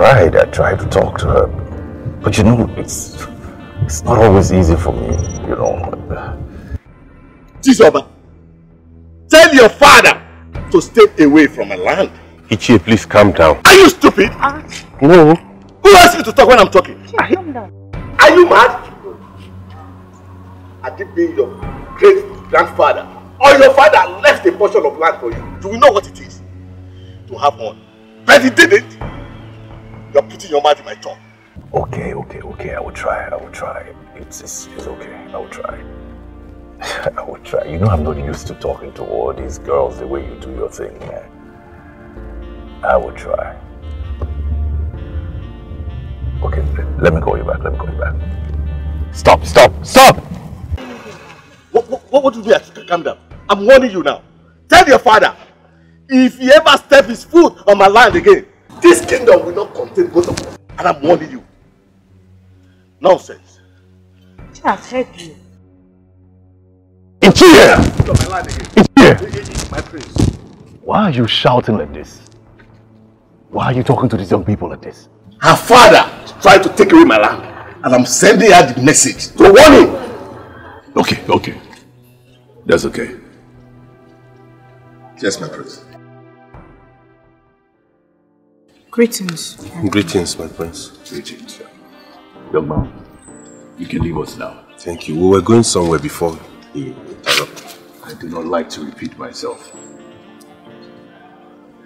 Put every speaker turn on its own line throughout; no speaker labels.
tried, I tried to talk to her. But you know, it's it's not always easy for me, you know.
Chizoba, tell your father to stay away from my land.
Ichie, please calm down.
Are you stupid?
Uh, no.
Who asked you to talk when I'm talking?
Chief, calm down.
Are you mad? I did being your great grandfather or your father left a portion of land for you. Do you know what it is? To have one. But he didn't. You're putting your mouth in my tongue.
Okay, okay, okay. I will try. I will try. It's, it's, it's okay. I will try. I will try. You know I'm not used to talking to all these girls the way you do your thing, man. I will try. Okay, let me call you back. Let me call you back. Stop, stop, stop!
What, what, what do you do? Calm down. I'm warning you now. Tell your father, if he ever step his foot on my land again, this kingdom will not contain both of them. And I'm warning you. Nonsense.
I've heard you.
It's here!
my land again.
It's here!
My prince.
Why are you shouting like this? Why are you talking to these young people like this?
Her father tried to take away my land. And I'm sending her the message to warn him.
Okay, okay. That's okay.
Yes, my prince.
Greetings.
Greetings, my prince.
Greetings. Young man, you can leave us now.
Thank you. We were going somewhere before he interrupted.
I do not like to repeat myself.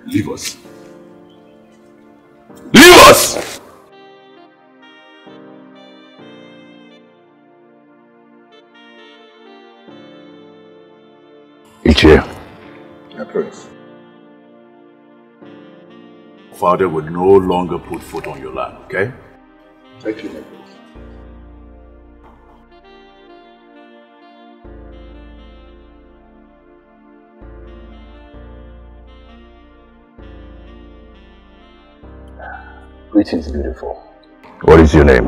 Leave us. Leave us! Ichie.
My prince.
Father will no longer put foot on your land, okay?
Thank you, my prince.
Greetings, beautiful. What is your name?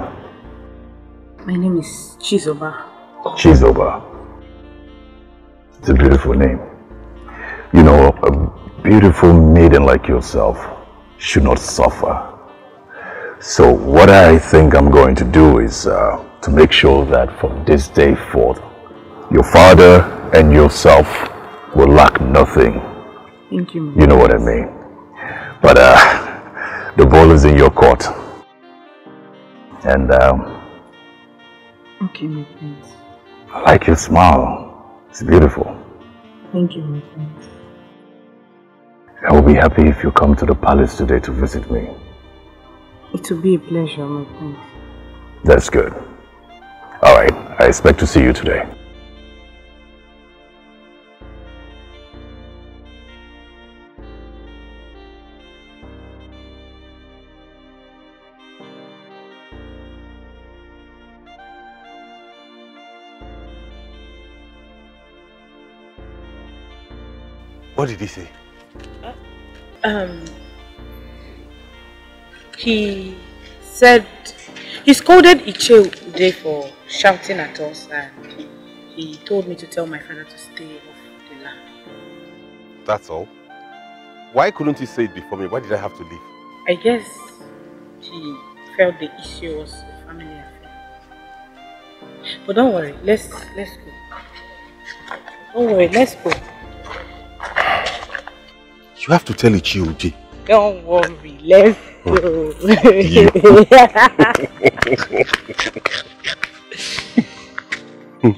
My name is Chizoba.
Chizoba. It's a beautiful name. You know, a beautiful maiden like yourself should not suffer. So what I think I'm going to do is uh, to make sure that from this day forth, your father and yourself will lack nothing.
Thank you.
You know what I mean. But uh, the ball is in your court. And um,
Okay, my prince.
I like your smile. It's beautiful.
Thank you, my prince.
I will be happy if you come to the palace today to visit me.
It will be a pleasure, my prince.
That's good. Alright, I expect to see you today.
What did he say?
Um, he said he scolded Ichie Ude for shouting at us and he told me to tell my father to stay off the land.
That's all. Why couldn't he say it before me? Why did I have to leave?
I guess he felt the issue was a family affair. But don't worry, let's let's go. Don't worry, let's go.
You have to tell Ichie Uji.
Don't worry, let's oh. go. Hmm.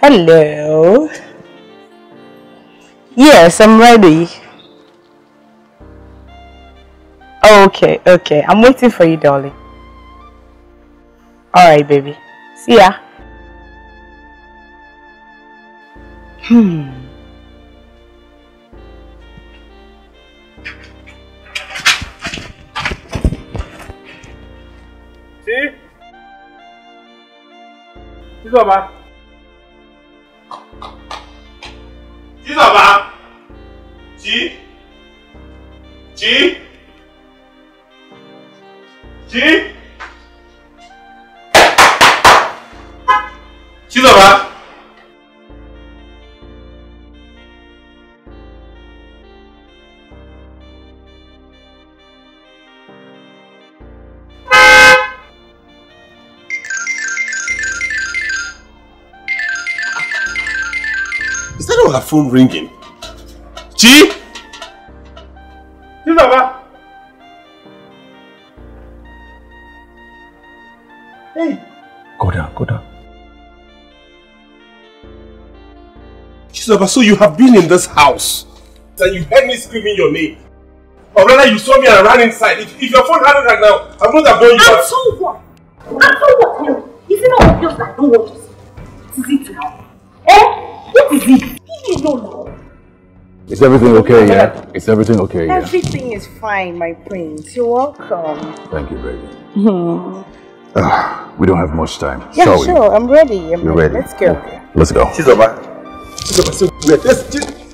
Hello. Yes, I'm ready. Okay, okay. I'm waiting for you, darling. Alright, baby. See ya. Hmm.
See? Chizoba. Chizoba. Chi. Chi. Chi. Chizoba.
Saw her phone ringing. Chi? Chizoba? Hey.
Go down, go down.
Chizoba, so you have been in this house and you heard me screaming your name. Or rather, you saw me and ran inside. If, if your phone had it right now, I would have known you.
And so what? And so what, Henry? Is it not obvious that I don't want to see? It? Leave now.
Is everything okay, yeah? Is everything okay, yeah?
Everything is fine, my prince. You're welcome.
Thank you, baby.
Hmm.
Ah, we don't have much time.
Yeah,
shall we?
sure. I'm ready. I'm
You're ready?
Let's go.
Let's go.
Chizoba. Chizoba, so wait. Let's... Chi-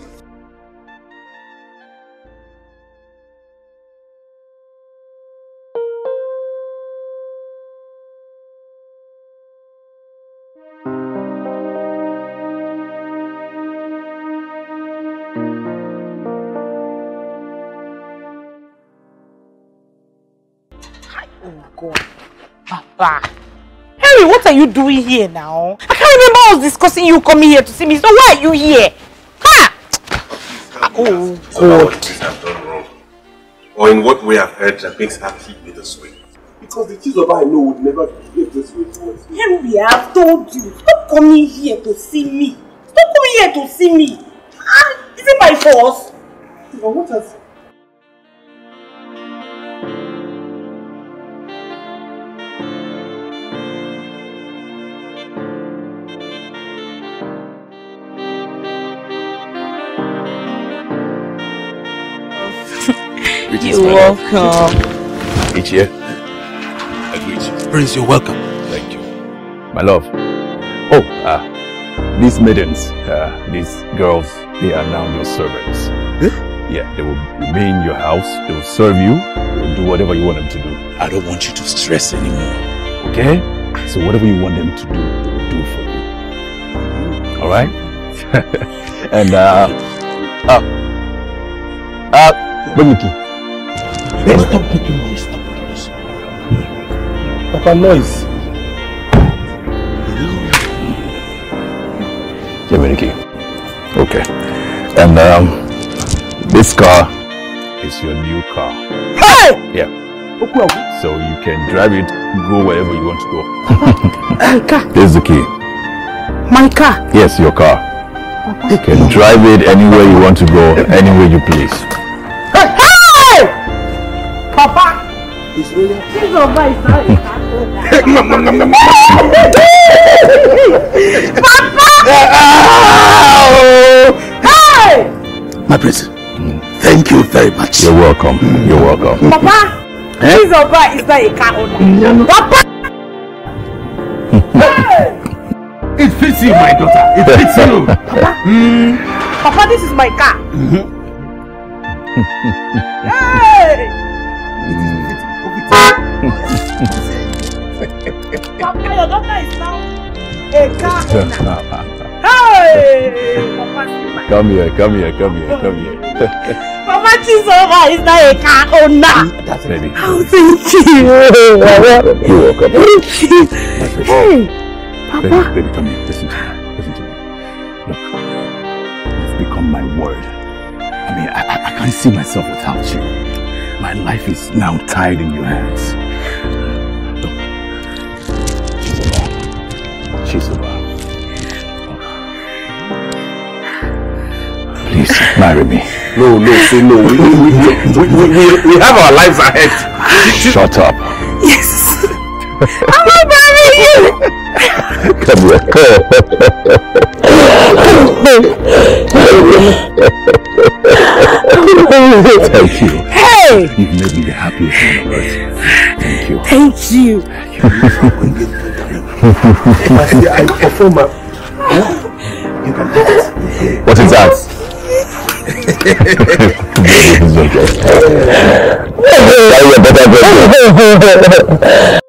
Papa. Henry, what are you doing here now? I can't remember I was discussing you coming here to see me. So why are you here? Ha! Oh
I've done wrong? Or in what way I've heard that makes her treat me this way? Because the Chizoba I know would never behave this way towards me.
Henry, I have told you. Stop coming here to see me. Stop coming here to see me. Ah, is it by force?
But what has...
welcome.
Each year.
Prince, you're welcome.
Thank you. My love. Oh, ah, these maidens, uh, these girls, they are now your servants. Huh? Yeah, they will be in your house, they will serve you, they will do whatever you want them to do.
I don't want you to stress anymore.
Okay? So whatever you want them to do, they will do for you. Alright? and, uh, uh, uh, bring the key.
Hey, stop making noise. Stop making noise.
Papa, noise.
Give me the key. Okay. And um, this car is your new car.
Hey!
Yeah. So you can drive it, go wherever you want to go. There's the key.
My car.
Yes, your car. You can drive it anywhere you want to go, anywhere you please.
It's really...
Chizoba is not a
Hey!
My prince, thank you very much.
You're welcome. You're welcome.
Papa. Chizoba is not a car owner. Papa. Hey!
It fits you, my daughter. It fits you.
Papa, this is my car. hey! Papa, your daughter is now a car. Hey! Papa,
Come here, come here, come here, come here.
Papa Chizoba is now a car owner.
That's baby.
Oh, thank you.
You're welcome.
Thank you. Hey,
Baby,
Papa.
baby, come here. Listen to me. Listen to me. Look, you've become my word. I mean, I, I, I can't see myself without you. My life is now tied in your hands. Chizuba. Please, marry me.
No, no, say no. We, we, we, we, we, we have our lives ahead.
Shut up.
Yes. I will marry you.
Thank you.
Hey!
You've made me the happiest in the earth. Thank you.
Thank you.
I perform a...
What is that?
That a better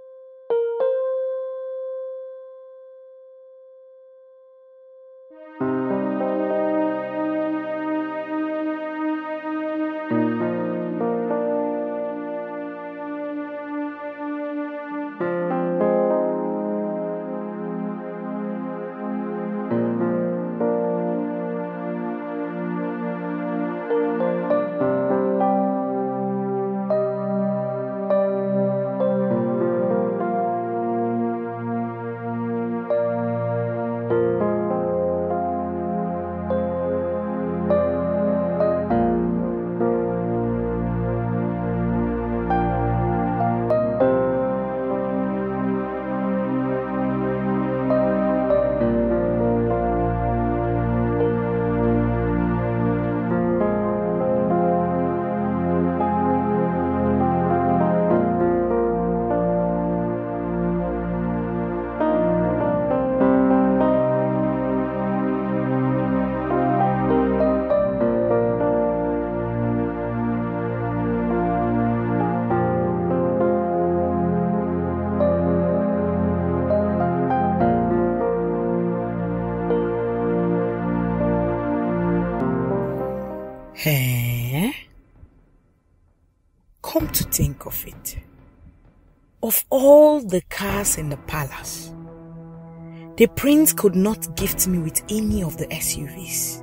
In the palace, the prince could not gift me with any of the SUVs.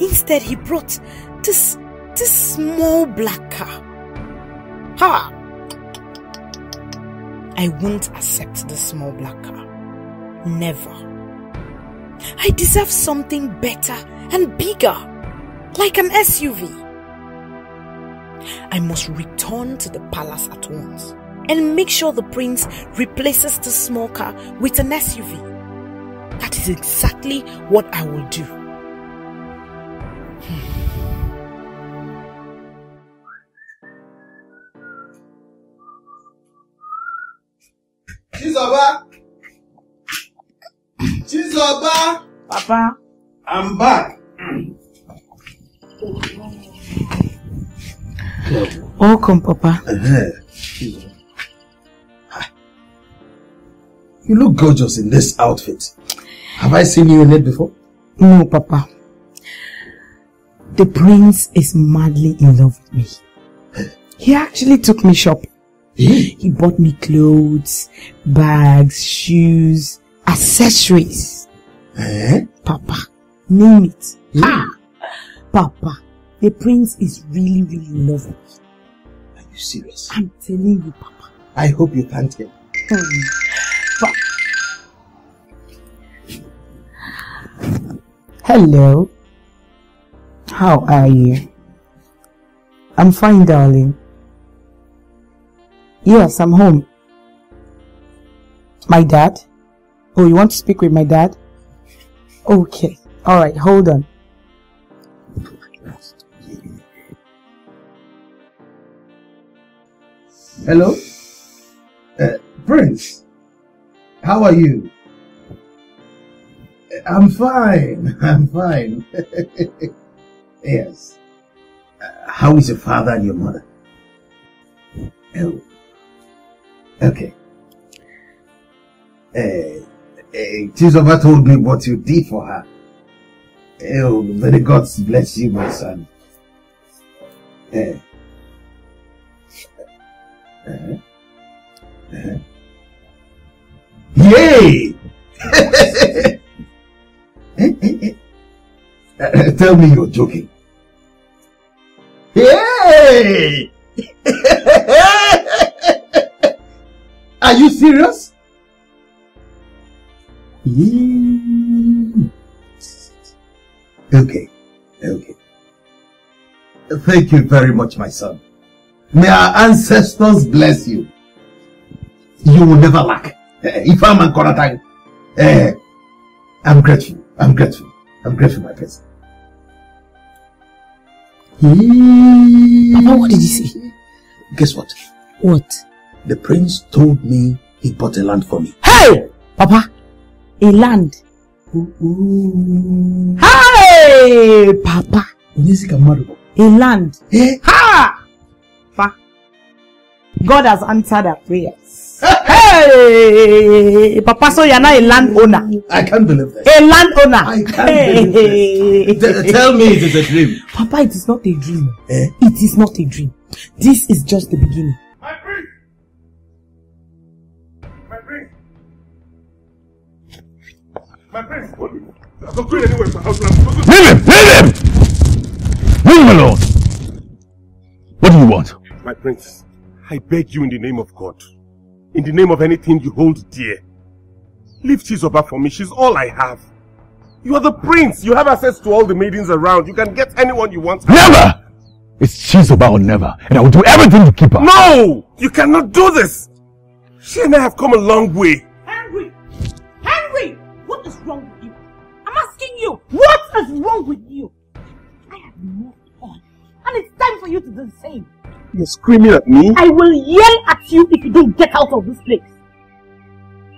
Instead, he brought this, this small black car. Ha! I won't accept the small black car. Never. I deserve something better and bigger, like an SUV. I must return to the palace at once and make sure the prince replaces the small car with an SUV. That is exactly what I will do.
Chizoba! Chizoba!
Papa.
I'm back.
Welcome, Papa. Uh-huh.
You look gorgeous in this outfit. Have I seen you in it before?
No, Papa. The prince is madly in love with me. He actually took me shopping. He bought me clothes, bags, shoes, accessories.
Eh?
Papa, name it. Ah, Papa, the prince is really, really in love with me.
Are you serious?
I'm telling you, Papa.
I hope you can't tell.
Hello. How are you? I'm fine, darling. Yes, I'm home. My dad? Oh, you want to speak with my dad? Okay. Alright, hold on.
Hello? Uh, Prince, how are you? I'm fine. I'm fine. yes. Uh, how is your father and your mother? Oh. Okay. Uh, uh, Chizoba told me what you did for her. Oh, may the gods bless you, my son. Uh, uh, uh, Yay! Uh, tell me you're joking. Yay! Are you serious? Okay, okay. Thank you very much, my son. May our ancestors bless you. You will never lack. Eh, If I'm a Koratang, eh, I'm grateful. I'm grateful. I'm grateful, my prince.
Papa, what did he say?
Guess what?
What?
The prince told me he bought a land for me.
Hey! Papa, a land. Hey! Papa, a land.
Eh?
Ha! Pa. God has answered our prayers. Hey! Papa, so you're not a landowner.
I can't believe this.
A landowner.
I can't believe this. Tell me it is a dream.
Papa, it is not a dream.
Eh?
It is not a dream. This is just the beginning.
My prince! My prince! My prince! I'm not going anywhere. I'm
Leave him! Leave him! Leave him alone! What do you want?
My prince, I beg you in the name of God, in the name of anything you hold dear, leave Chizoba for me. She's all I have. You are the prince. You have access to all the maidens around. You can get anyone you want.
Never! It's Chizoba or never, and I will do everything to keep her.
No! You cannot do this! She and I have come a long way.
Henry! Henry! What is wrong with you? I'm asking you, what is wrong with you? I have moved on. And it's time for you to do the same.
You're screaming at me?
I will yell at you if you don't get out of this place.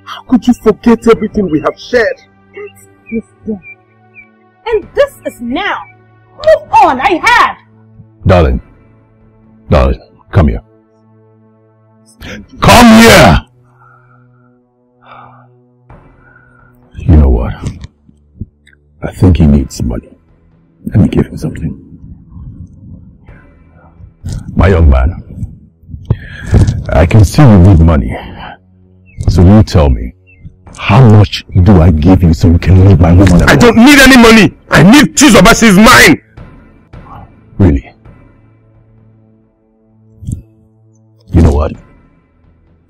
How could you forget everything we have shared?
That is done. And this is now. Move on, I have.
Darling. Darling, come here. Come here! You know what? I think he needs money. Let me give him something. My young man, I can see you need money. So you tell me, how much do I give you so you can leave my woman alone?
I don't need any money. I need Chizoba. She's mine.
Really? You know what?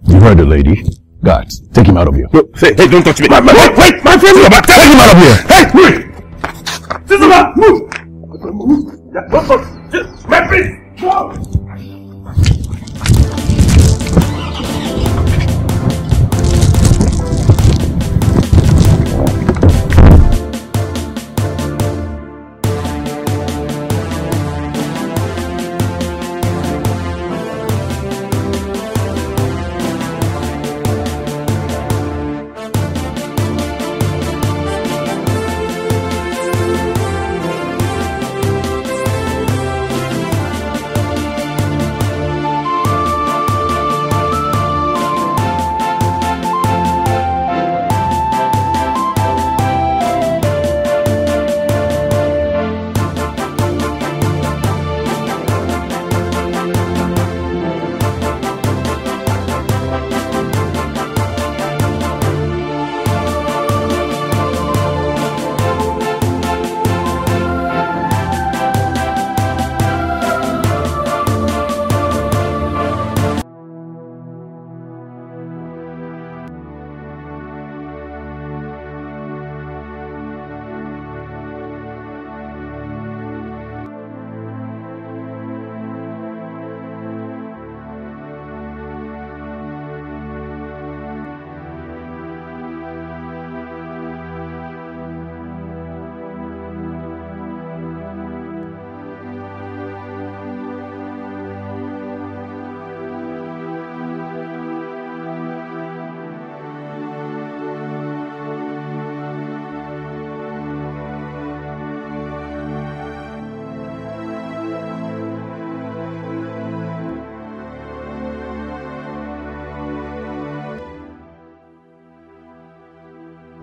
You heard the lady. Guards, take him out of here.
No, say, hey, don't touch me. My, my, wait, wait, my friend. Chizoba,
take him out of here.
Hey, wait. Chizoba, move. Move. Yeah, don't touch. My friend. Go.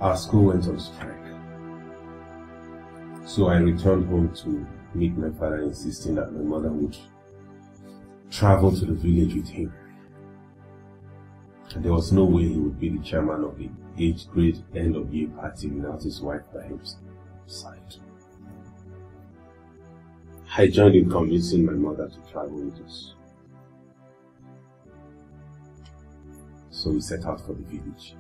Our school went on strike. So I returned home to meet my father, insisting that my mother would travel to the village with him. And there was no way he would be the chairman of the eighth grade end of year party without his wife by his side. I joined in convincing my mother to travel with us. So we set out for the village.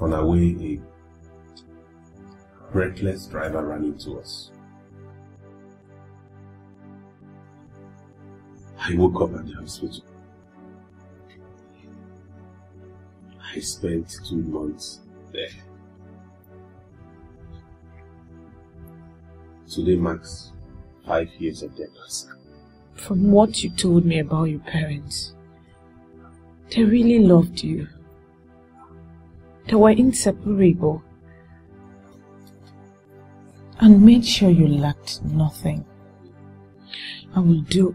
On our way, a reckless driver ran into us. I woke up at the hospital. I spent two months there. Today marks five years of their cancer.
From what you told me about your parents, they really loved you. They were inseparable and made sure you lacked nothing. I will do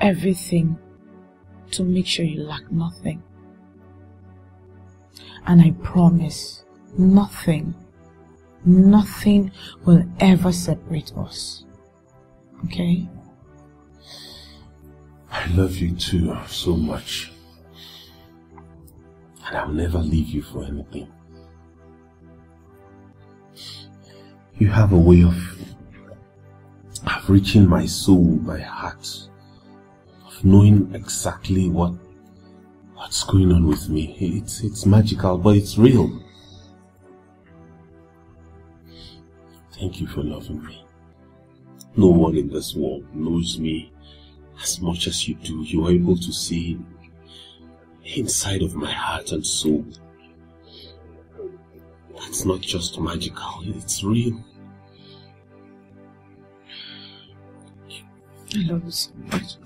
everything to make sure you lack nothing. And I promise nothing, nothing will ever separate us. Okay?
I love you too so much. And I'll never leave you for anything. You have a way of, of reaching my soul, my heart, of knowing exactly what what's going on with me. It's it's magical, but it's real. Thank you for loving me. No one in this world knows me as much as you do. You are able to see inside of my heart and soul. That's not just magical, it's real.
I love you so much.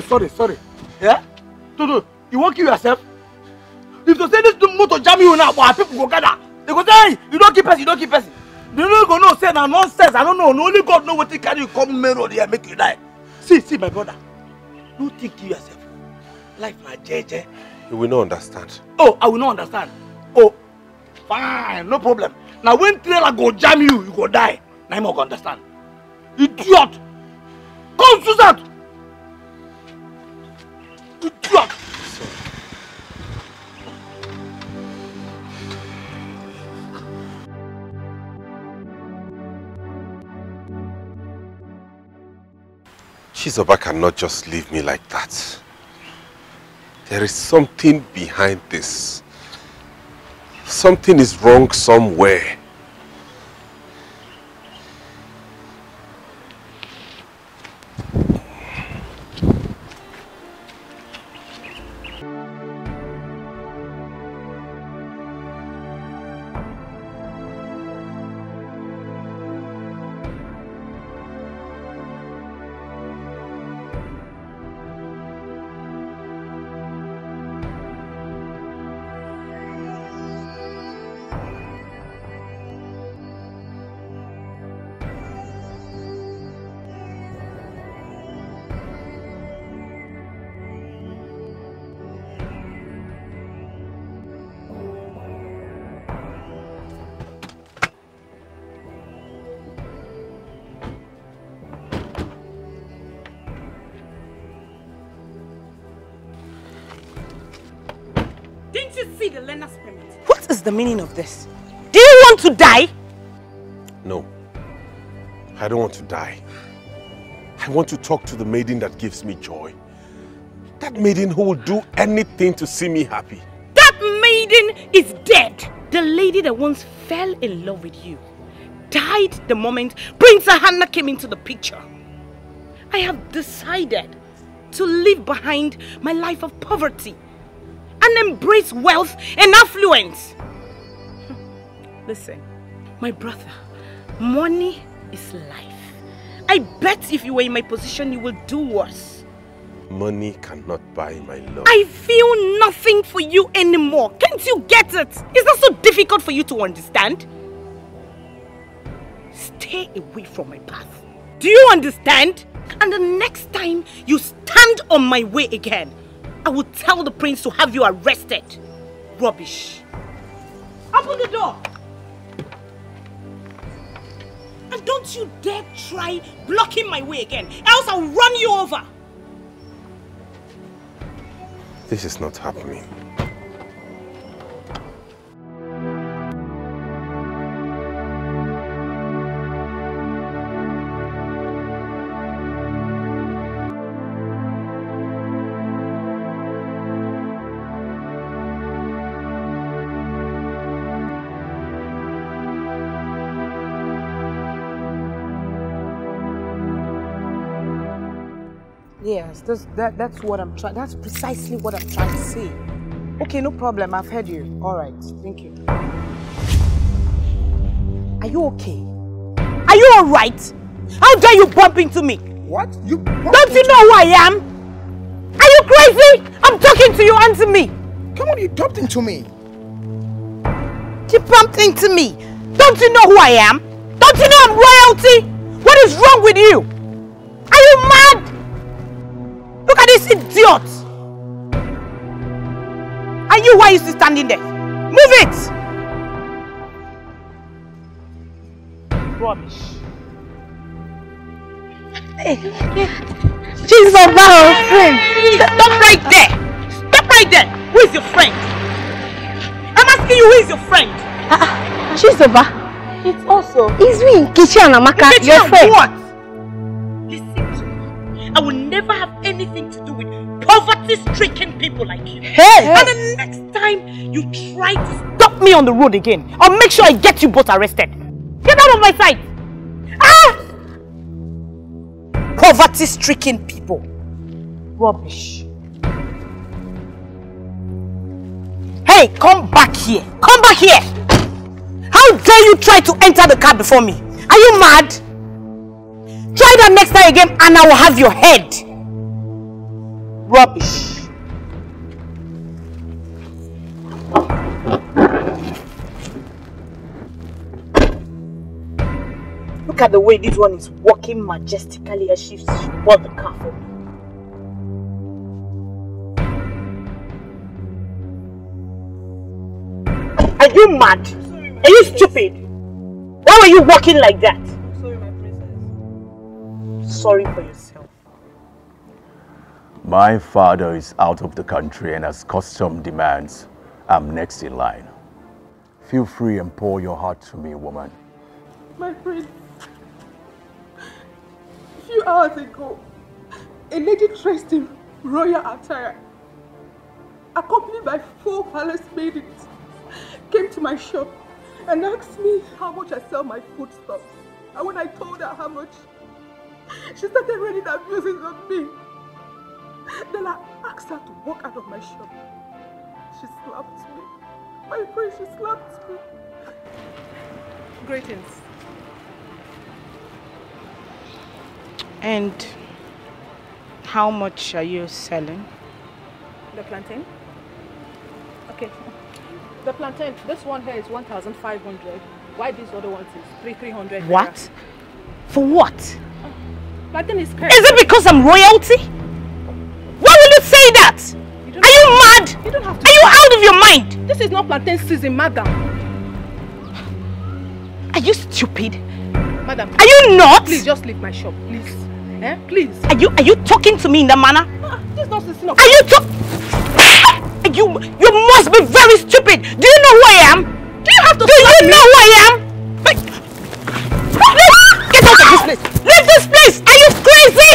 Sorry,
sorry, sorry. Yeah? Dudu, you won't kill yourself? If you say this motor jam you now, boy, people go gather. They go say, hey, you don't keep person, you don't keep person. They don't go no say na nonsense. I don't know. Only God know what he carry you come main road here make you die. See, see, my brother. No think kill yourself. Life na jeje.
You will not understand.
Oh, I will not understand. Oh, fine, no problem. Now when trailer go jam you, you go die. Now I'm go understand. Idiot! Come Susan!
Chizoba cannot just leave me like that. There is something behind this. Something is wrong somewhere.
Meaning of this? Do you want to die?
No. I don't want to die. I want to talk to the maiden that gives me joy. That maiden who will do anything to see me happy.
That maiden is dead. The lady that once fell in love with you died the moment Prince Hannah came into the picture. I have decided to leave behind my life of poverty and embrace wealth and affluence. Listen, my brother, money is life. I bet if you were in my position, you will do worse.
Money cannot buy my love.
I feel nothing for you anymore. Can't you get it? Is that so difficult for you to understand? Stay away from my path. Do you understand? And the next time you stand on my way again, I will tell the prince to have you arrested. Rubbish. Open the door. And don't you dare try blocking my way again, else I'll run you over.
This is not happening.
Yes, that's, that, that's what I'm trying, that's precisely what I'm trying to say. Okay, no problem, I've heard you. All right, thank you. Are you okay?
Are you alright? How dare you bump into me?
What? You
Don't you know who I am? Are you crazy? I'm talking to you, answer me.
Come on, you bumped into me.
You bumped into me. Don't you know who I am? Don't you know I'm royalty? What is wrong with you? Are you mad? Look at this idiot. Are you why you still standing there? Move it. Rubbish.
She's a our oh, friend.
Stop right there. Stop right there. Who is your friend? I'm asking you who is your friend? Ah, ah.
She's over.
It's also.
It's me, Kichi and Amaka,
Nkechi
your friend.
What? Listen to me. I will never have anything to do with poverty-stricken people like you.
Hey!
And the next time you try to stop me on the road again, I'll make sure I get you both arrested. Get out of my sight! Ah! Poverty-stricken people. Rubbish. Hey, come back here. Come back here. How dare you try to enter the car before me? Are you mad? Try that next time again and I will have your head. Rubbish. Look at the way this one is walking majestically as she bought the car for me. Are you mad? Are you stupid? Why were you walking like that?
Sorry, my princess.
Sorry for yourself.
My father is out of the country and as custom demands, I'm next in line. Feel free and pour your heart to me, woman.
My prince. A few hours ago, a lady dressed in royal attire, accompanied by four palace maidens, came to my shop and asked me how much I sell my foodstuffs. And when I told her how much, she started raining abuses on me. Then I asked her to walk out of my shop. She slapped me. My friend, she slapped me. Greetings.
And how much are you selling?
The plantain? Okay. The plantain, this one here is 1,500. Why this other one is 3 300
What? For what? Ah.
Plantain is
Is it because I'm royalty? Why will you say that?
You
Are you mad?
You don't have to.
Are you out of your mind?
This is not plantain season, madam.
Are you stupid?
Madam.
Are you not?
Please just leave my shop, please. Eh? Please.
Are you are you talking to me in that manner?
Ah, this is not season of.
Are you talk? You you must be very stupid. Do you know who I am?
Do you have to?
Do you know who I am? But- Get out of this place! This place! Are you crazy?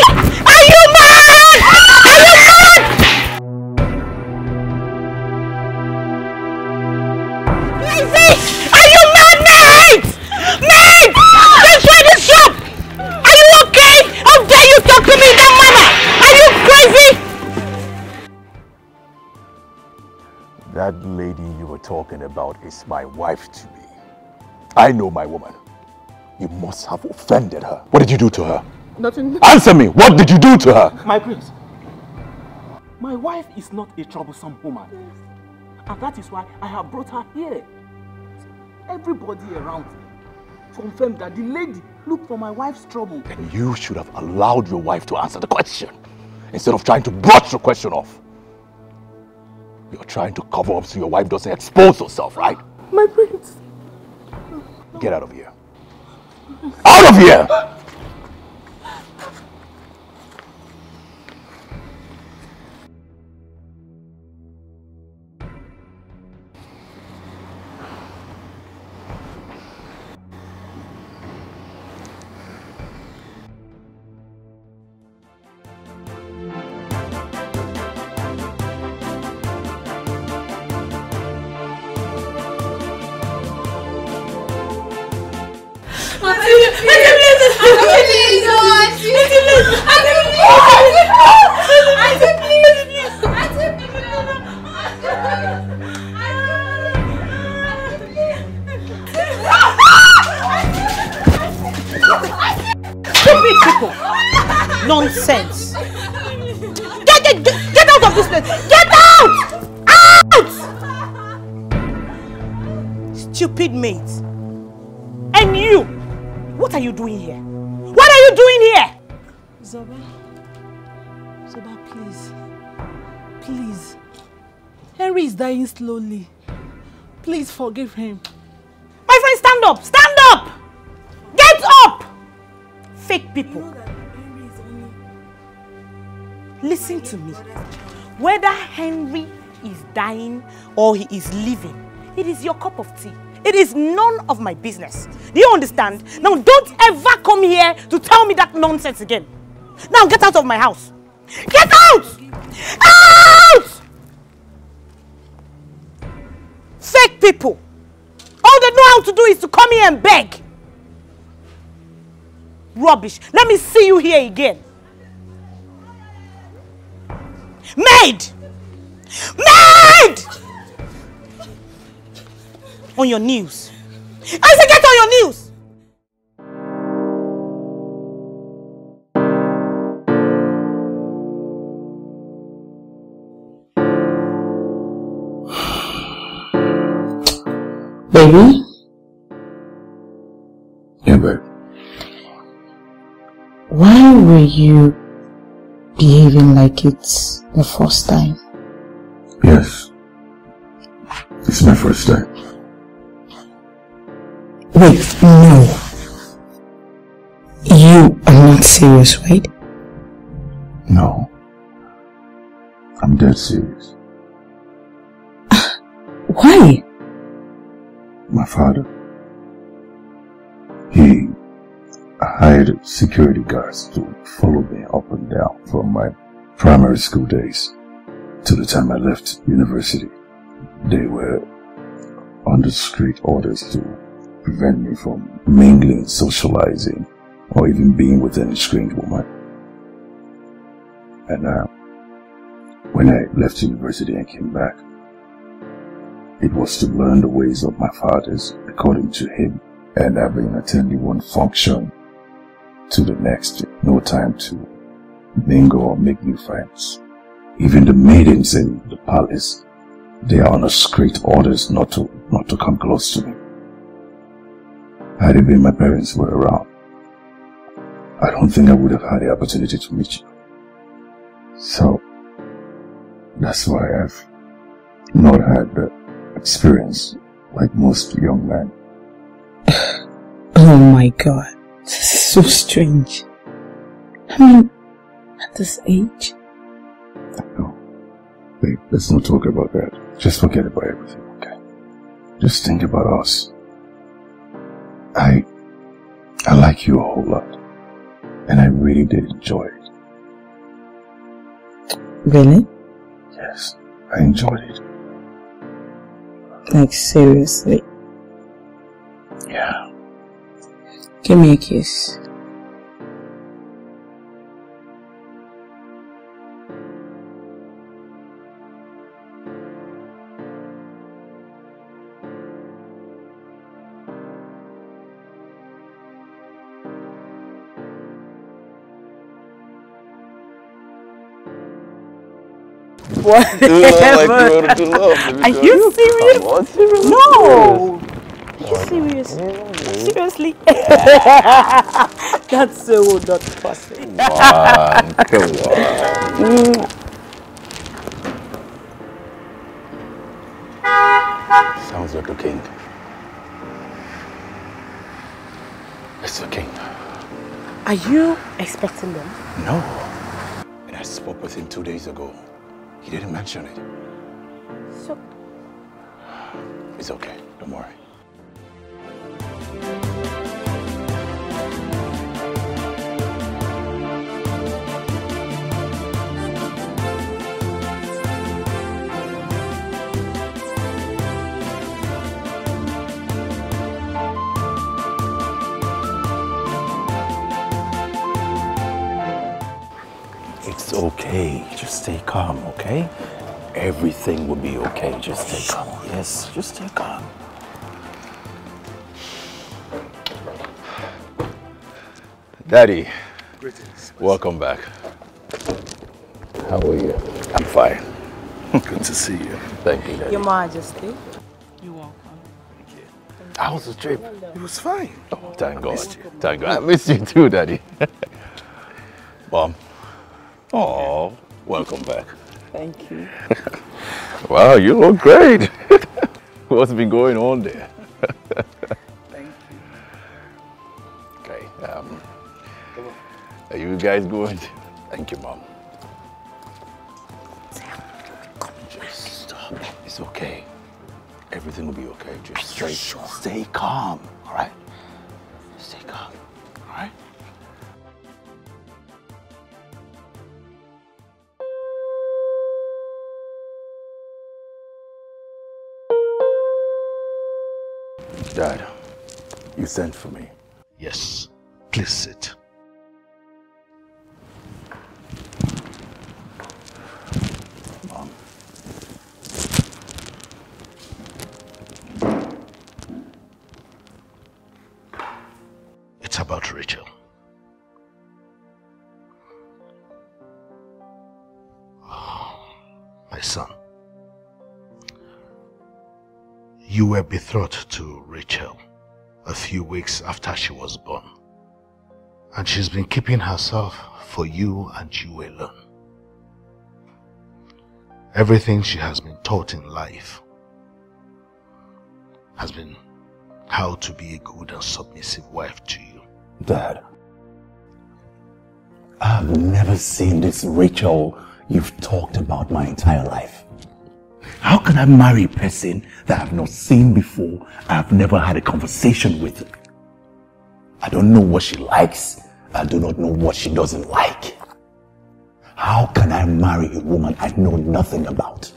Are you mad? Are you mad? Crazy? Are you mad, mate? Mate! Destroy this shop! Are you okay? How dare you talk to me in that manner? Are you crazy?
That lady you were talking about is my wife to me. I know my woman. You must have offended her. What did you do to her?
Nothing.
Answer me! What did you do to her?
My prince, my wife is not a troublesome woman. And that is why I have brought her here. Everybody around confirmed that the lady looked for my wife's trouble.
Then you should have allowed your wife to answer the question instead of trying to brush the question off. You're trying to cover up so your wife doesn't expose herself, right?
My prince.
Get out of here. Out of here!
Henry is dying slowly. Please forgive him.
My friend, stand up. Stand up. Get up. Fake people. Listen to me. Whether Henry is dying or he is living, it is your cup of tea. It is none of my business. Do you understand? Now, don't ever come here to tell me that nonsense again. Now, get out of my house. Get out! Out! Fake people. All they know how to do is to come here and beg. Rubbish. Let me see you here again. Maid! Maid! On your news. I said get on your news!
Baby?
Yeah, babe.
Why were you behaving like it's the first time?
Yes. It's my first time.
Wait, no. You are not serious, right?
No. I'm dead serious.
Ah, why?
My father. He hired security guards to follow me up and down from my primary school days to the time I left university. They were under strict orders to prevent me from mingling, socializing, or even being with any strange woman. And uh, when I left university and came back, it was to learn the ways of my fathers according to him, and been attending one function to the next, no time to mingle or make new friends. Even the maidens in the palace, they are under strict orders not to not to come close to me. Had it been my parents were around, I don't think I would have had the opportunity to meet you. So, that's why I've not had the experience like most young men.
Oh my god. This is so strange. I mean, at this age?
No. Babe, let's not talk about that. Just forget about everything, okay? Just think about us. I... I like you a whole lot. And I really did enjoy it.
Really?
Yes, I enjoyed it.
Like seriously?
Yeah.
Give me a kiss.
Whatever.
like you to love,
Are you serious?
On, seriously.
No. Are you serious? Seriously? That's so not possible.
come on. Sounds like a king. It's a king.
Are you expecting them?
No. And I spoke with him two days ago. He didn't mention it.
So,
It's okay. Don't worry. It's okay. Just stay calm, okay? Everything will be okay. Just stay calm. Yes, just stay calm. Daddy, Greetings. welcome back. How are you? I'm fine. Good to see you. Thank you, Daddy.
Your Majesty. You're welcome. Thank you.
How was the trip?
It was fine.
Oh, thank God. Thank God. I missed you too, Daddy. Mom. Oh, welcome back.
Thank you.
Wow, you look great. What's been going on there?
Thank you.
Okay. Um, are you guys going? Thank you, Mom. Just stop. It's okay. Everything will be okay. Just stay, stay calm, all right? Dad, you sent for me.
Yes. Please sit. Were betrothed to Rachel a few weeks after she was born. And she's been keeping herself for you and you alone. Everything she has been taught in life has been how to be a good and submissive wife to you.
Dad, I've never seen this Rachel you've talked about my entire life. How can I marry a person that I've not seen before, I've never had a conversation with? I don't know what she likes, I do not know what she doesn't like. How can I marry a woman I know nothing about?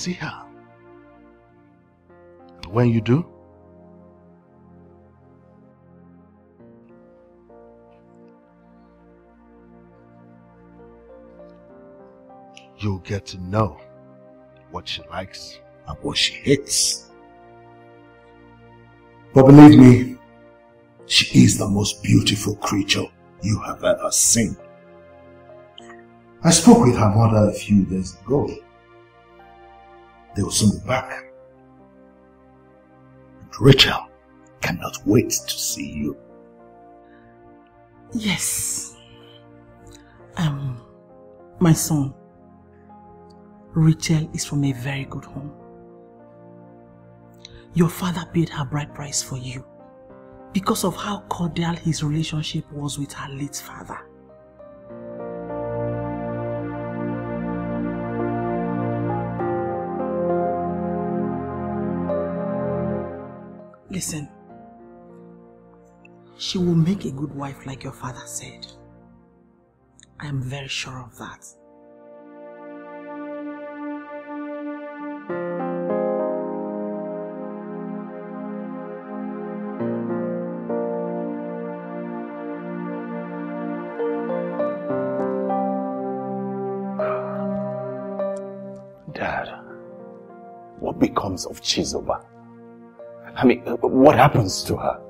See her. When you do, you'll get to know what she likes and what she hates.
But believe me, she is the most beautiful creature you have ever seen. I spoke with her mother a few days ago. They will soon be back. And Rachel cannot wait to see you.
Yes. Um, my son, Rachel is from a very good home. Your father paid her bride price for you because of how cordial his relationship was with her late father. Listen, she will make a good wife like your father said. I am very sure of that.
Dad, what becomes of Chizoba? I mean, uh, what happens to her?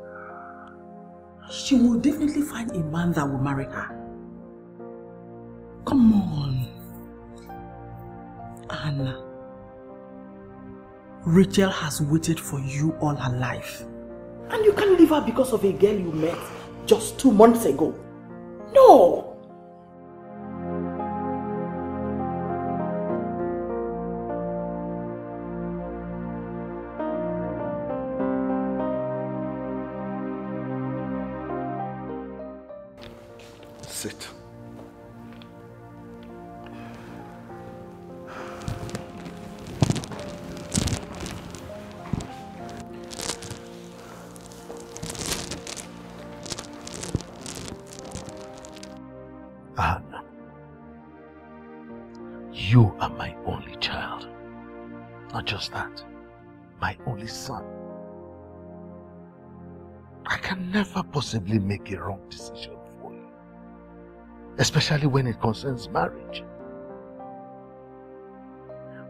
She will definitely find a man that will marry her. Come on. Ahana. Rachel has waited for you all her life. And you can't leave her because of a girl you met just two months ago. No!
Possibly make a wrong decision for you, especially when it concerns marriage.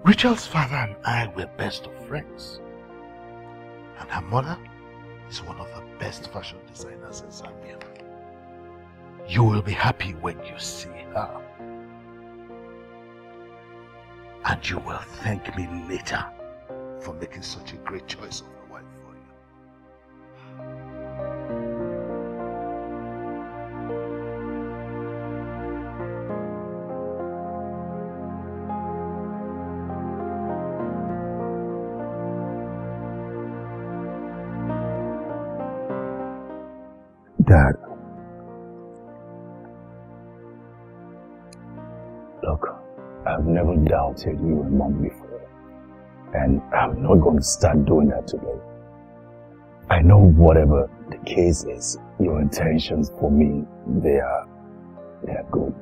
Rachel's father and I were best of friends, and her mother is one of the best fashion designers in Zambia. You will be happy when you see her. And you will thank me later for making such a great choice of
never doubted you and mom before. And I'm not going to start doing that today. I know whatever the case is, your intentions for me, they are, they are good.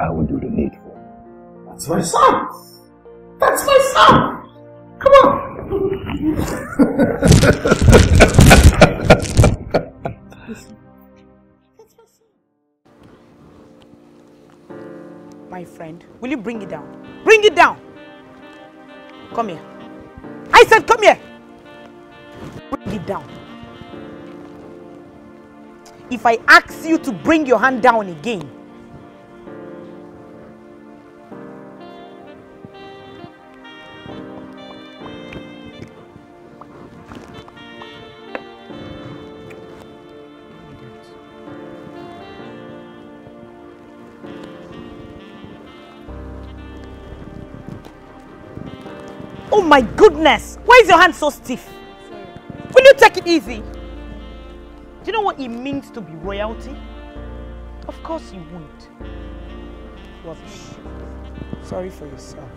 I will do the needful.
That's my son! That's my son! Come on!
My friend, will you bring it down? Down! Come here. I said, come here. Bring it down. If I ask you to bring your hand down again, my goodness! Why is your hand so stiff? Will you take it easy? Do you know what it means to be royalty? Of course you won't. Rubbish. Sorry for yourself.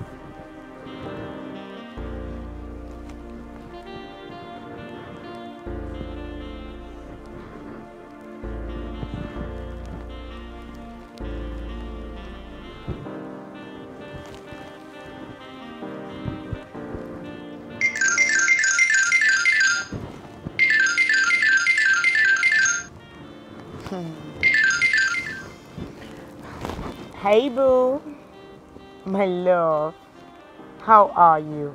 Hey boo, my love, how are you?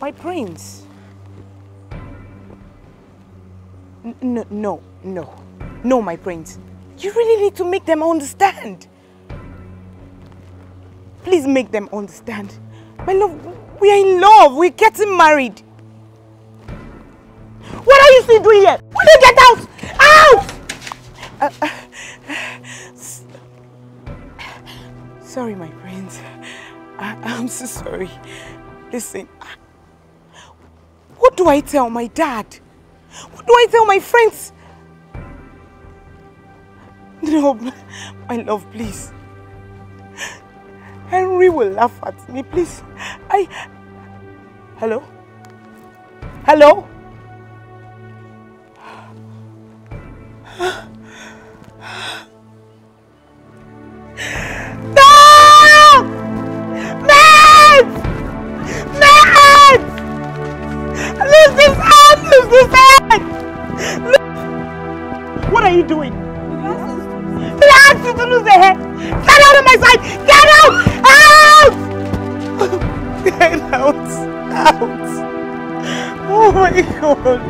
My prince. No, no, no, no, my prince. You really need to make them understand. Please make them understand. My love, we are in love. We're getting married. What are you still doing here? Will you get out? Out! Uh, uh, sorry, my friends. I, I'm so sorry. Listen, what do I tell my dad? What do I tell my friends? No, my love, please. Henry will laugh at me, please. I... Hello? Hello? What are you doing? Asked you to lose the head! Get out of my sight! Get out! Out! Get out! Out! Oh my god!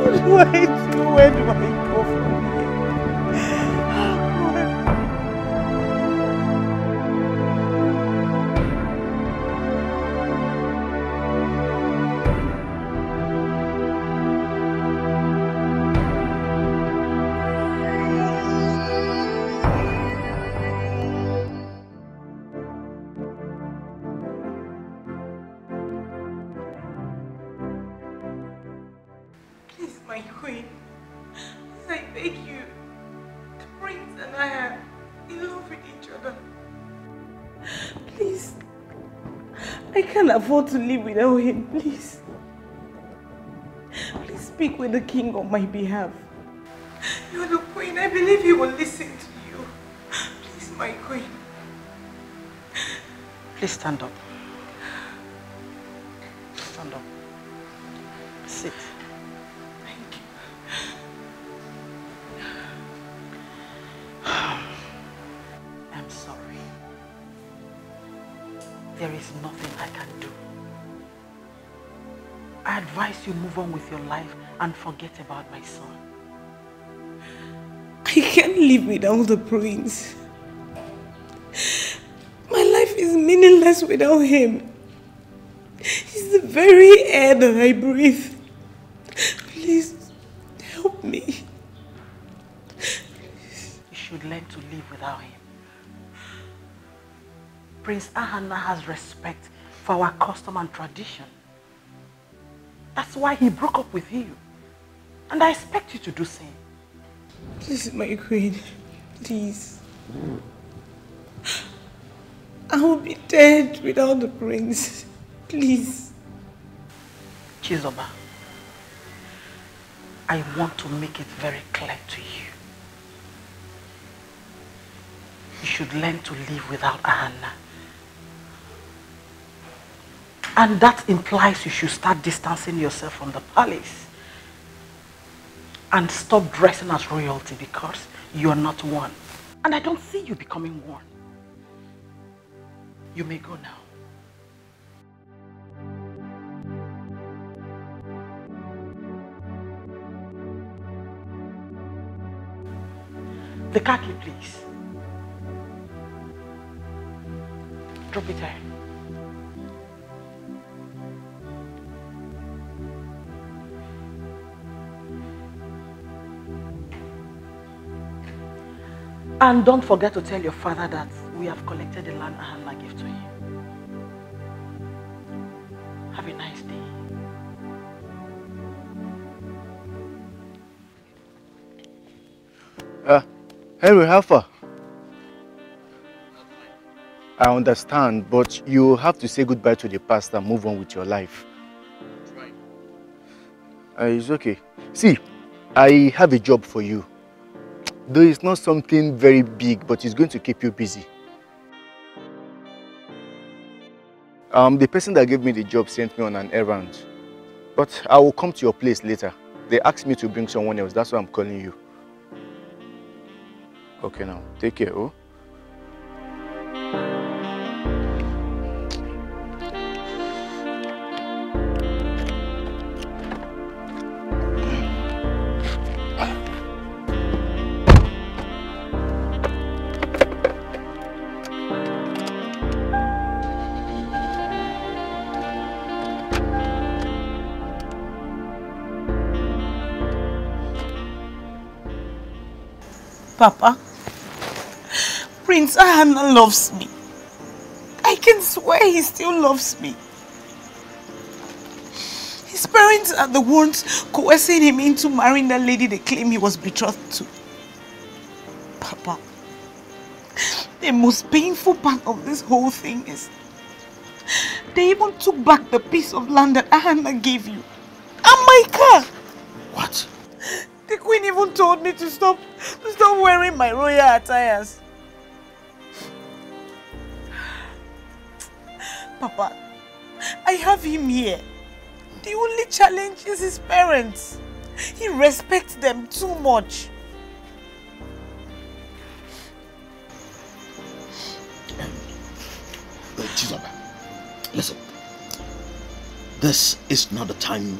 What do I do? Where do I go from here? Afford to live without him. Please. Please speak with the king on my behalf. You're the queen. I believe he will listen to you. Please, my queen.
Please stand up. Stand up. Sit.
Thank you.
I'm sorry. There is nothing I advise you move on with your life and forget about my son.
I can't live without the prince. My life is meaningless without him. He's the very air that I breathe. Please, help me.
You should learn to live without him. Prince Ahana has respect for our custom and tradition. That's why he broke up with you. And I expect you to do the same.
Please, my queen, please. I will be dead without the prince. Please.
Chizoba, I want to make it very clear to you. You should learn to live without Ahana. And that implies you should start distancing yourself from the palace. and stop dressing as royalty because you are not one. And I don't see you becoming one. You may go now. The key, please. Drop it there. And don't forget to tell your father that we have collected the land Ahana gave to him. Have a nice day.
Uh, Henry, how far? I understand, but you have to say goodbye to the past and move on with your life.
Right.
Uh, it's okay. See, I have a job for you. Though it's not something very big, but it's going to keep you busy. Um, the person that gave me the job sent me on an errand. But I will come to your place later. They asked me to bring someone else. That's why I'm calling you. Okay now, take care, oh?
Papa, Prince Ahana loves me. I can swear he still loves me. His parents are the ones coercing him into marrying that lady they claim he was betrothed to. Papa, the most painful part of this whole thing is they even took back the piece of land that Ahana gave you. And my car.
What?
The queen even told me to stop, to stop wearing my royal attires. Papa, I have him here. The only challenge is his parents. He respects them too much.
Uh, Chizoba, listen. This is not the time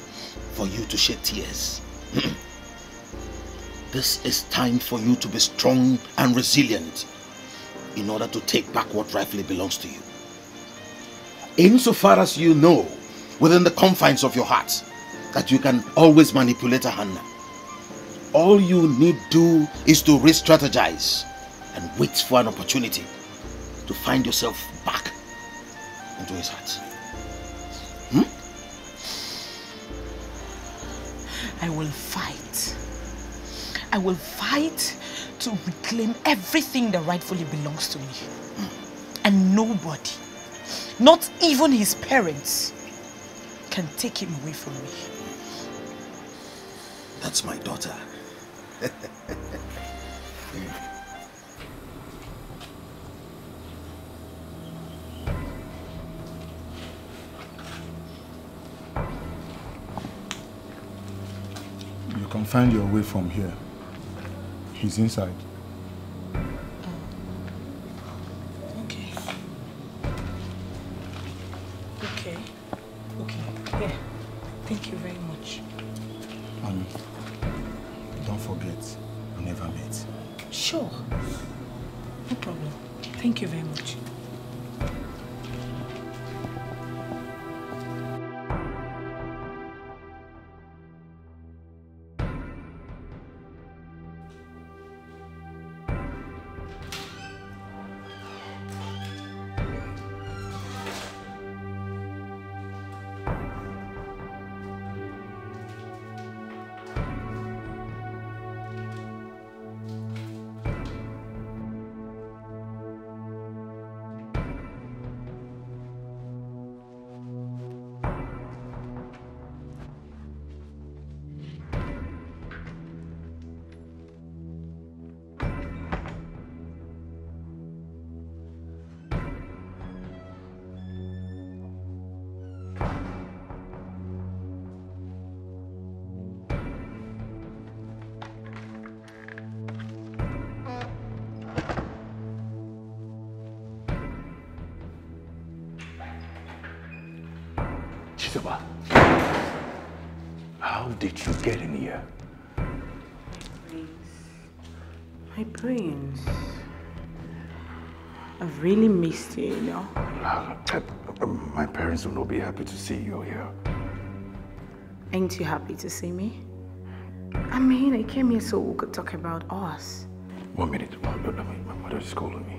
for you to shed tears. this is time for you to be strong and resilient in order to take back what rightfully belongs to you. Insofar as you know, within the confines of your heart, that you can always manipulate Ahana, all you need do is to re-strategize and wait for an opportunity to find yourself back into his heart. Hmm?
I will fight. I will fight to reclaim everything that rightfully belongs to me. Mm. And nobody, not even his parents, can take him away from me.
That's my daughter.
You can find your way from here. He's inside.
Did you get in here?
My brains. I've really missed you, you know.
Ah, uh, my parents will not be happy to see you here.
Ain't you happy to see me? I mean, I came here so we could talk about us.
One minute. One, my mother is calling me.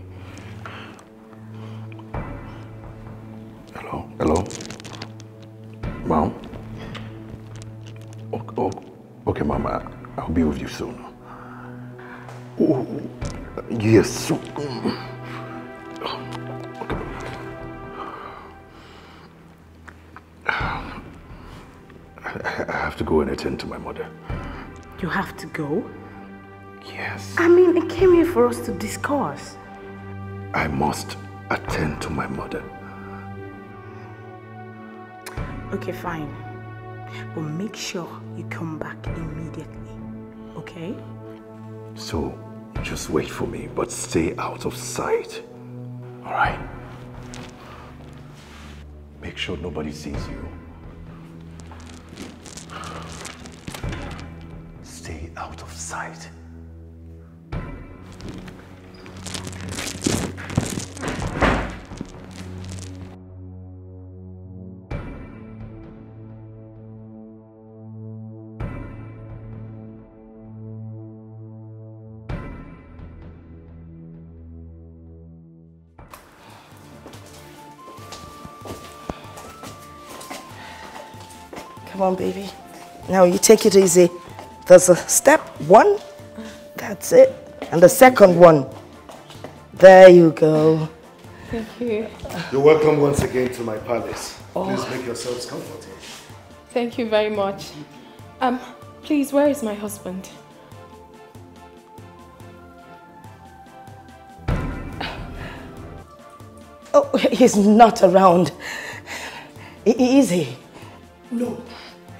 You soon. Oh, yes. So, mm. I have to go and attend to my mother.
You have to go?
Yes.
I mean, I came here for us to discuss.
I must attend to my mother.
Okay, fine. But make sure you come back immediately. Okay?
So, just wait for me, but stay out of sight. All right? Make sure nobody sees you. Stay out of sight.
Come on, baby. Now you take it easy. There's a step one. That's it. And the second one. There you go.
Thank you.
You're welcome once again to my palace.
Oh.
Please make yourselves comfortable.
Thank you very much. Um, please, where is my husband?
Oh, he's not around. Is he?
No,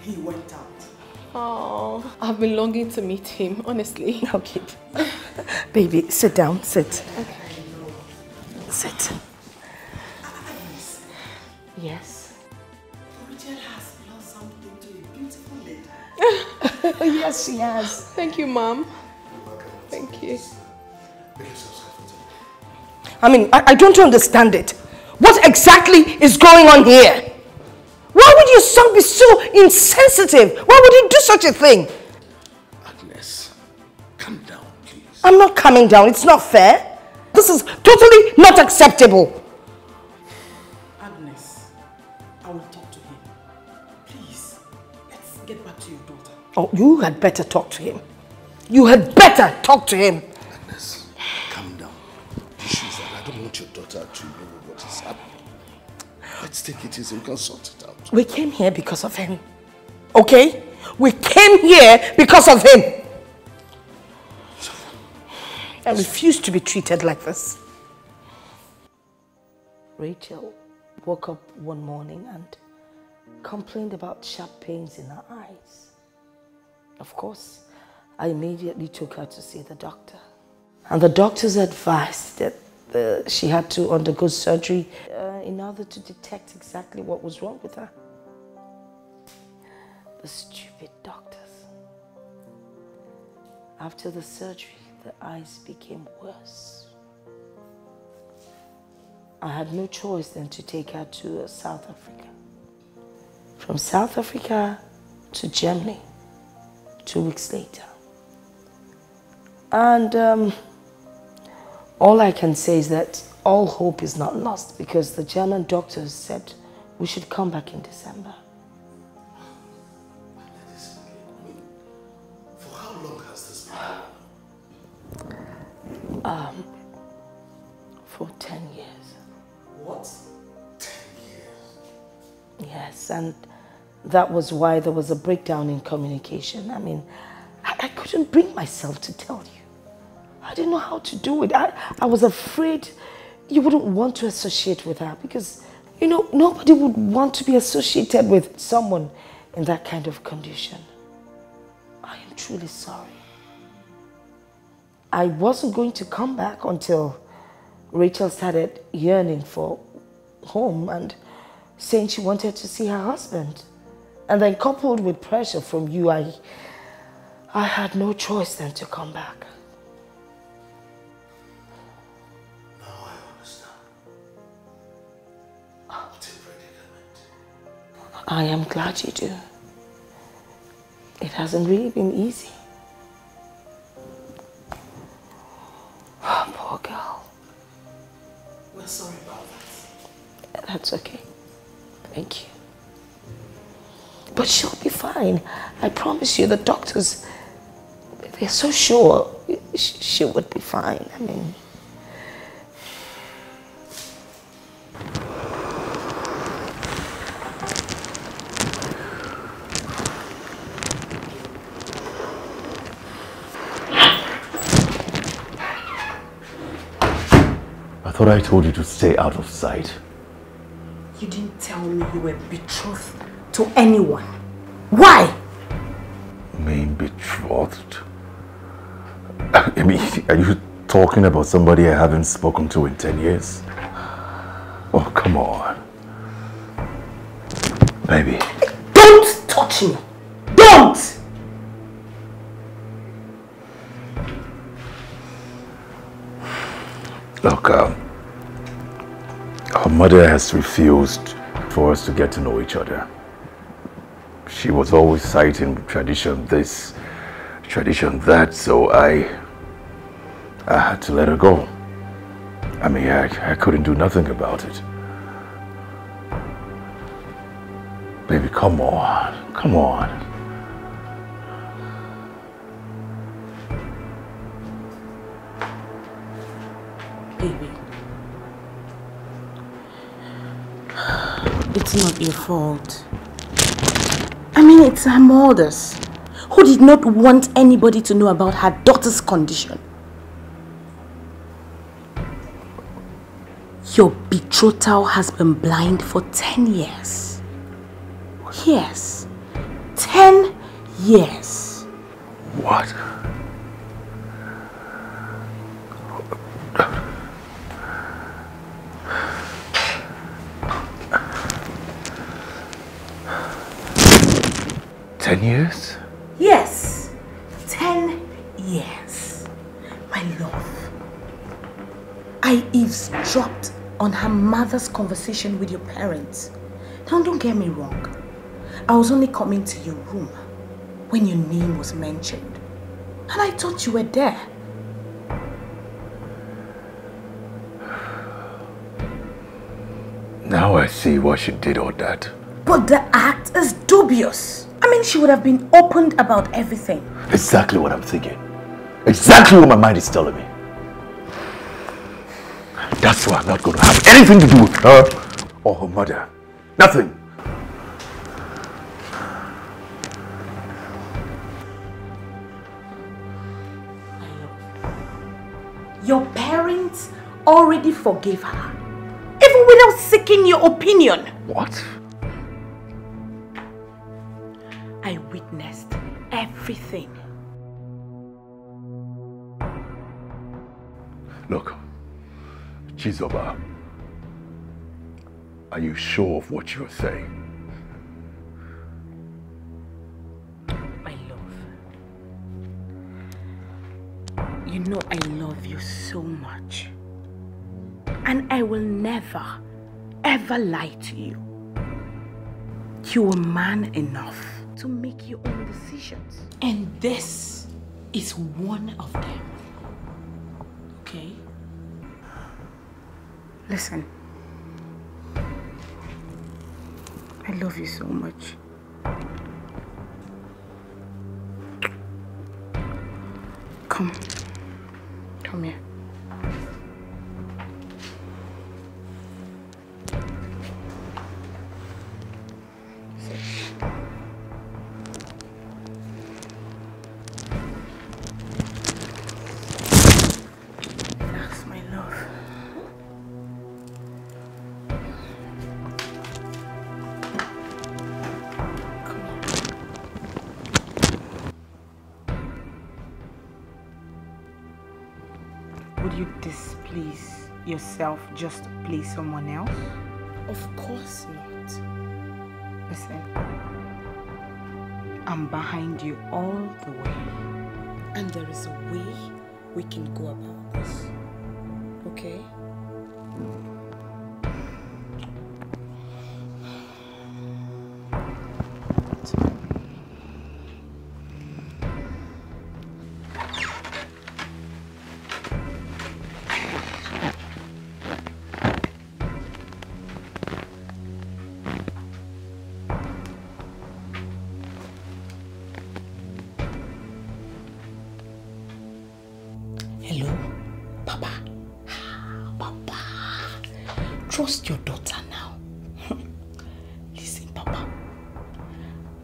he went out.
Oh, I've been longing to meet him, honestly.
Okay. Baby, sit down. Sit. Sit. Yes.
Rachel has blossomed into a beautiful lady.
yes, she has.
Thank you, Mom. Thank you.
I mean, I, I don't understand it. What exactly is going on here? Why would your son be so insensitive? Why would he do such a thing?
Agnes, calm down, please.
I'm not coming down. It's not fair. This is totally not acceptable.
Agnes, I will talk to him. Please, let's get back to your daughter.
Oh, you had better talk to him. You had better talk to him.
Agnes, calm down. The issue is that I don't want your daughter to know what is happening. Let's take it easy. We can sort it out.
We came here because of him. Okay? We came here because of him. I refuse to be treated like this. Rachel woke up one morning and complained about sharp pains in her eyes. Of course, I immediately took her to see the doctor. And the doctors advised that uh, she had to undergo surgery uh, in order to detect exactly what was wrong with her. The stupid doctors. After the surgery, the eyes became worse. I had no choice than to take her to uh, South Africa. From South Africa to Germany, two weeks later. And um, all I can say is that all hope is not lost because the German doctors said we should come back in December. And that was why there was a breakdown in communication. I mean, I, I couldn't bring myself to tell you. I didn't know how to do it. I, I was afraid you wouldn't want to associate with her because, you know, nobody would want to be associated with someone in that kind of condition. I am truly sorry. I wasn't going to come back until Rachel started yearning for home and saying she wanted to see her husband. And then coupled with pressure from you, I, I had no choice than to come back.
Now I understand.
I am glad you do. It hasn't really been easy. Poor girl.
We're sorry about that.
That's okay. Thank you. But she'll be fine. I promise you, the doctors, they're so sure she would be fine. I mean,
I thought I told you to stay out of sight.
You didn't tell me you were betrothed to anyone. Why?
Mean betrothed? I mean, are you talking about somebody I haven't spoken to in 10 years? Oh, come on. Baby,
Don't touch me. Don't!
look, um, her mother has refused for us to get to know each other. She was always citing tradition this, tradition that, so I, I had to let her go. I mean, I, I couldn't do nothing about it. Baby, come on, come on.
It's not your fault. I mean, it's her mother's, who did not want anybody to know about her daughter's condition. Your betrothal has been blind for 10 years. Yes, 10 years.
What? Ten years?
Yes, 10 years. My love, I eavesdropped on her mother's conversation with your parents. Now, don't get me wrong. I was only coming to your room when your name was mentioned. And I thought you were there.
Now I see why she did all that.
But the act is dubious. Mean, she would have been opened about everything.
Exactly what I'm thinking. Exactly what my mind is telling me. That's why I'm not going to have anything to do with her or her mother. Nothing.
Your parents already forgave her. Even without seeking your opinion.
What?
Everything.
Look, Chizoba, are you sure of what you're saying?
My love. You know I love you so much. And I will never, ever lie to you. You are man enough to make your own decisions. And this is one of them. Okay? Listen. I love you so much. Come. Come here. Yourself just to please someone else?
Of course not.
Listen, I'm behind you all the way.
And there is a way we can go about this.
Hello, Papa. Ah, Papa. Trust your daughter now. Listen, Papa.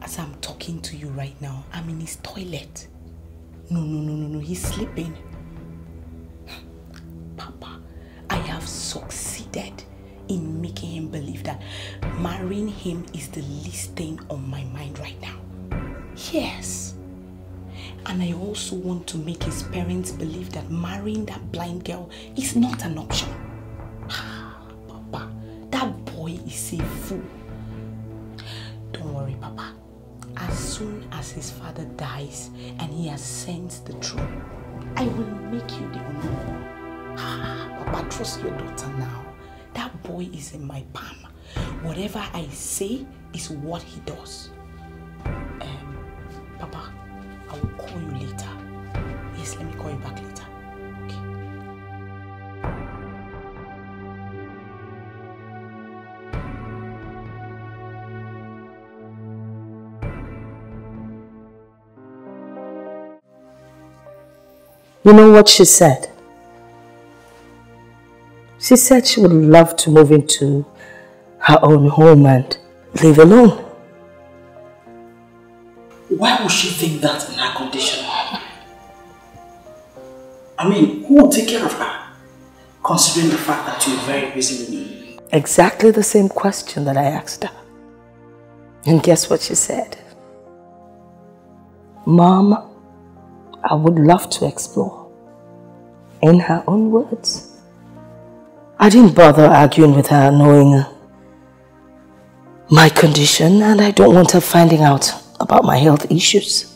As I'm talking to you right now, I'm in his toilet. No, no, no, no, no. He's sleeping. Papa, I have succeeded in making him believe that marrying him is the least thing want to make his parents believe that marrying that blind girl is not an option. Papa, that boy is a fool. Don't worry, Papa. As soon as his father dies and he ascends the throne, I will make you the Onowu. Papa, trust your daughter now. That boy is in my palm. Whatever I say is what he does. Um, Papa, I will call you later. Yes, let me call you back later.
You know what she said? She said she would love to move into her own home and live alone.
Why would she think that in I mean, who will take care of her? Considering the fact that you're very busy with me.
Exactly the same question that I asked her. And guess what she said? Mom, I would love to explore. In her own words. I didn't bother arguing with her knowing my condition and I don't want her finding out about my health issues.